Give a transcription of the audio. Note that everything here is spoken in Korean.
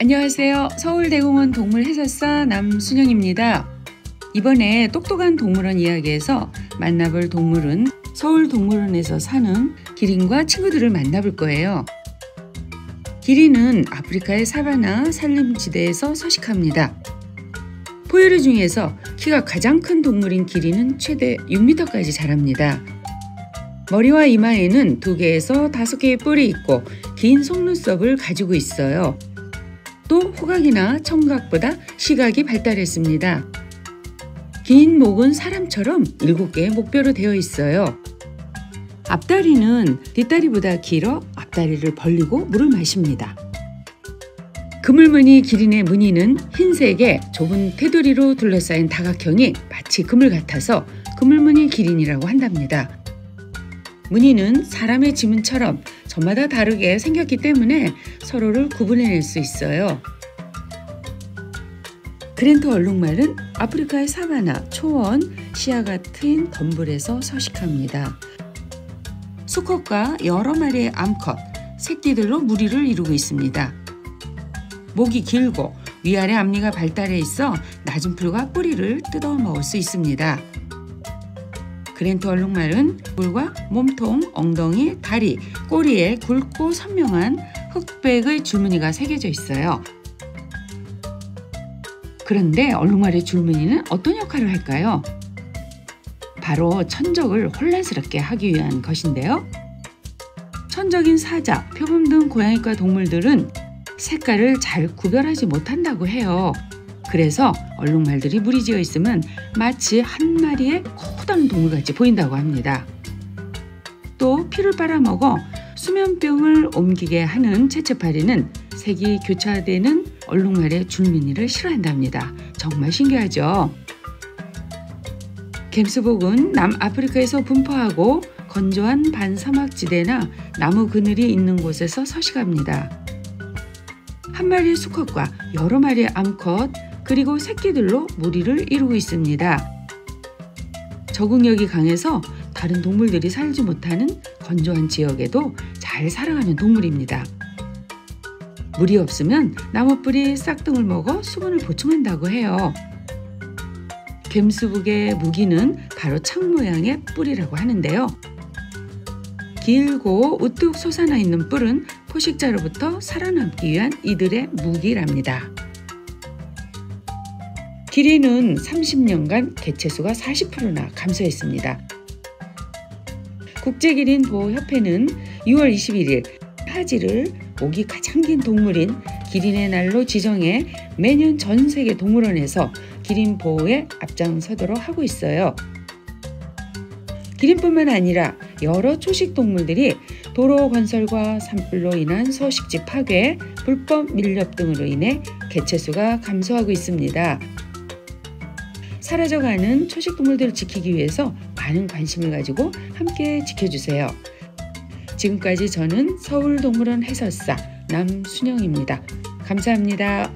안녕하세요. 서울대공원 동물해설사 남순영입니다. 이번에 똑똑한 동물원 이야기에서 만나볼 동물은 서울동물원에서 사는 기린과 친구들을 만나볼 거예요. 기린은 아프리카의 사바나 산림지대에서 서식합니다. 포유류 중에서 키가 가장 큰 동물인 기린은 최대 6m까지 자랍니다. 머리와 이마에는 두 개에서 다섯 개의 뿔이 있고 긴 속눈썹을 가지고 있어요. 또 후각이나 청각보다 시각이 발달했습니다. 긴 목은 사람처럼 7개의 목뼈로 되어 있어요. 앞다리는 뒷다리보다 길어 앞다리를 벌리고 물을 마십니다. 그물무늬 기린의 무늬는 흰색의 좁은 테두리로 둘러싸인 다각형이 마치 그물 같아서 그물무늬 기린이라고 한답니다. 무늬는 사람의 지문처럼 저마다 다르게 생겼기 때문에 서로를 구분해낼 수 있어요. 그랜트 얼룩말은 아프리카의 사바나, 초원, 시야 같은 덤불에서 서식합니다. 수컷과 여러 마리의 암컷, 새끼들로 무리를 이루고 있습니다. 목이 길고 위아래 앞니가 발달해 있어 낮은 풀과 뿌리를 뜯어 먹을 수 있습니다. 그랜트 얼룩말은 물과 몸통, 엉덩이, 다리, 꼬리에 굵고 선명한 흑백의 줄무늬가 새겨져 있어요. 그런데 얼룩말의 줄무늬는 어떤 역할을 할까요? 바로 천적을 혼란스럽게 하기 위한 것인데요. 천적인 사자, 표범 등 고양이과 동물들은 색깔을 잘 구별하지 못한다고 해요. 그래서 얼룩말들이 무리지어 있으면 마치 한 마리의 커다란 동물같이 보인다고 합니다. 또 피를 빨아먹어 수면병을 옮기게 하는 채채파리는 색이 교차되는 얼룩말의 줄무늬를 싫어한답니다. 정말 신기하죠? 갬스복은 남아프리카에서 분포하고 건조한 반사막지대나 나무 그늘이 있는 곳에서 서식합니다. 한 마리의 수컷과 여러 마리의 암컷 그리고 새끼들로 무리를 이루고 있습니다. 적응력이 강해서 다른 동물들이 살지 못하는 건조한 지역에도 잘 살아가는 동물입니다. 물이 없으면 나무뿌리 싹둥을 먹어 수분을 보충한다고 해요. 갬수북의 무기는 바로 창 모양의 뿔이라고 하는데요. 길고 우뚝 솟아나 있는 뿔은 포식자로부터 살아남기 위한 이들의 무기랍니다. 기린은 30년간 개체수가 40%나 감소했습니다. 국제기린 보호협회는 6월 21일 하지를 목이 가장 긴 동물인 기린의 날로 지정해 매년 전 세계 동물원에서 기린 보호에 앞장서도록 하고 있어요. 기린뿐만 아니라 여러 초식 동물들이 도로 건설과 산불로 인한 서식지 파괴, 불법 밀렵 등으로 인해 개체수가 감소하고 있습니다. 사라져가는 초식 동물들을 지키기 위해서 많은 관심을 가지고 함께 지켜주세요. 지금까지 저는 서울동물원 해설사 남순영입니다. 감사합니다.